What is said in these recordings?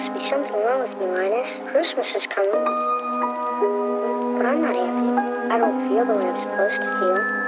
must be something wrong with me, Linus. Christmas is coming. But I'm not happy. I don't feel the way I'm supposed to feel.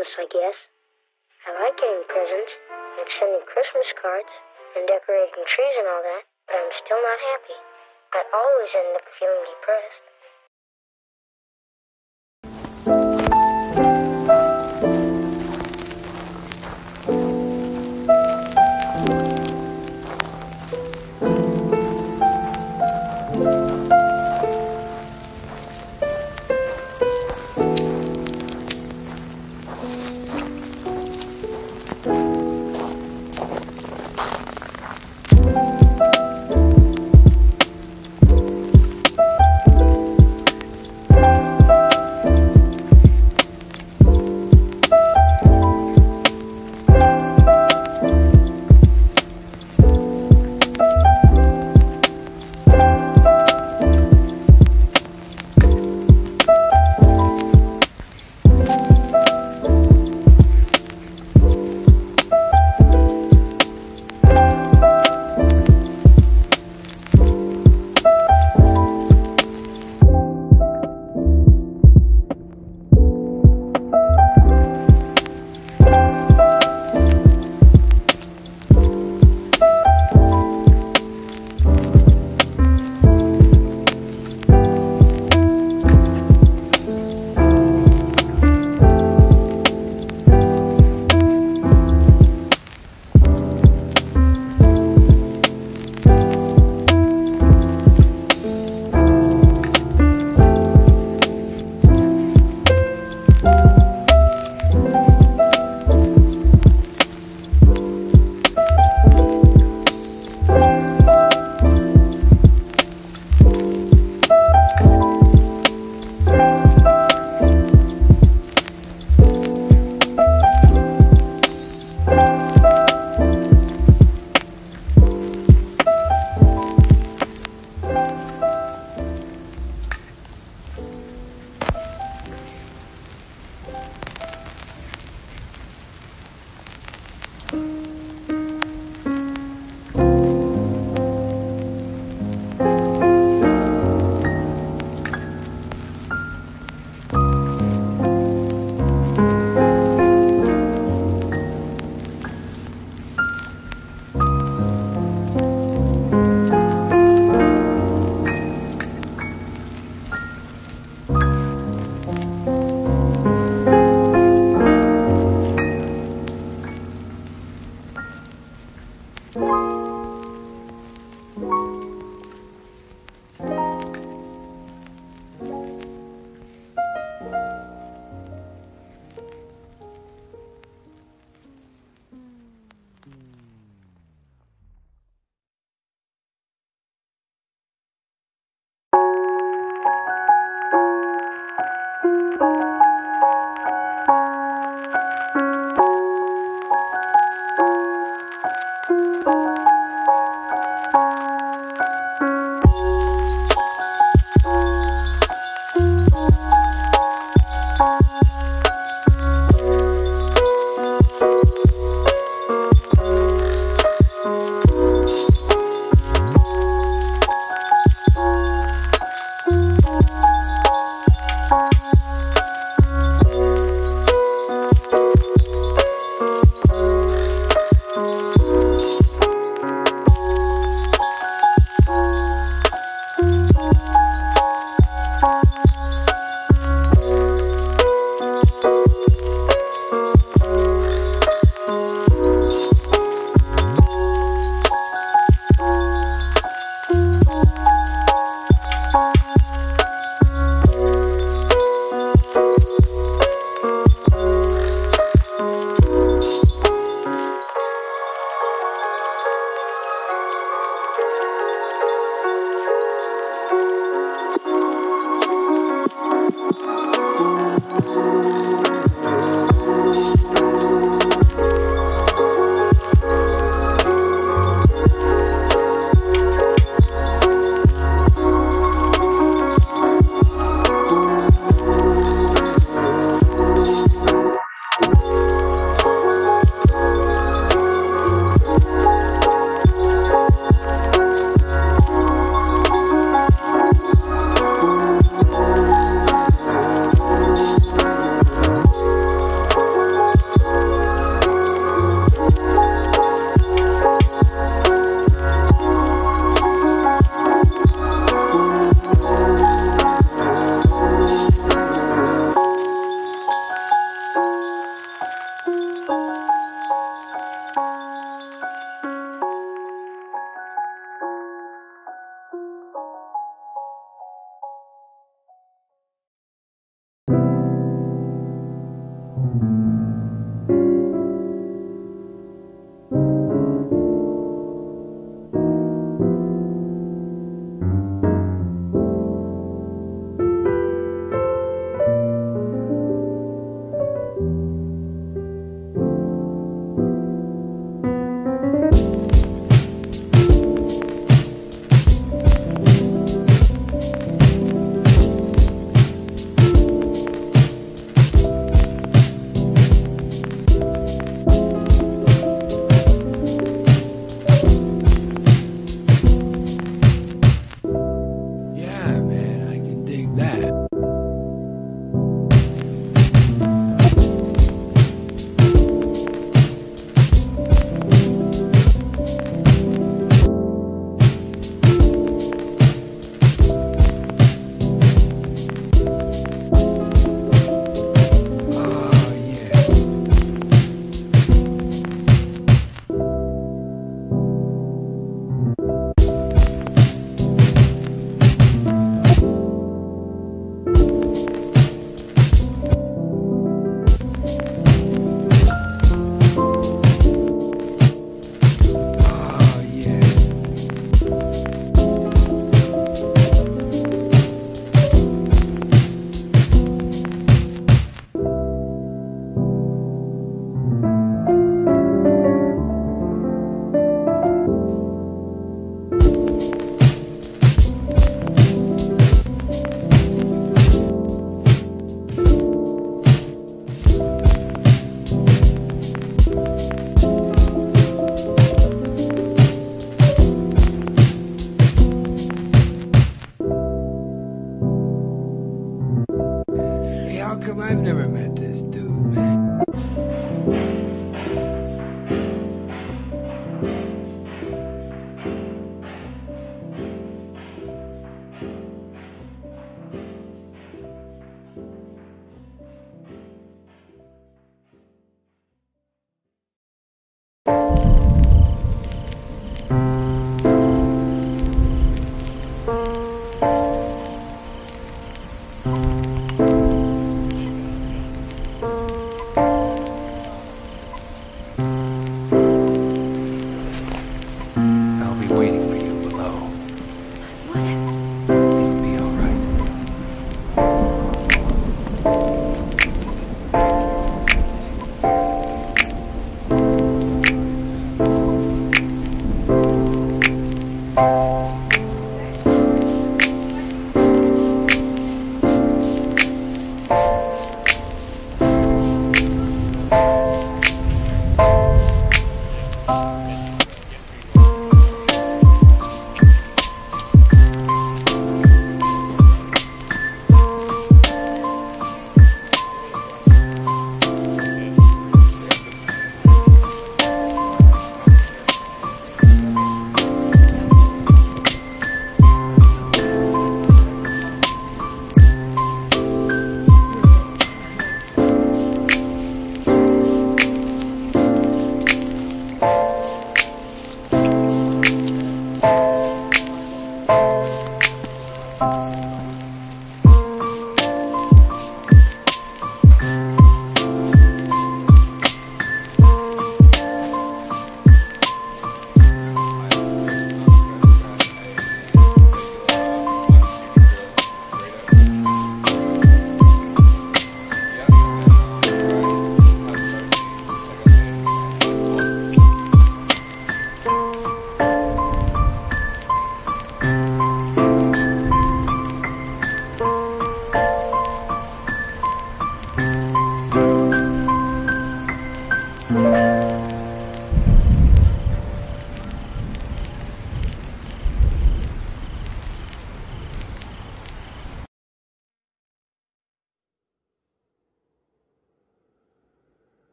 Christmas, I guess. I like getting presents and sending Christmas cards and decorating trees and all that, but I'm still not happy. I always end up feeling depressed.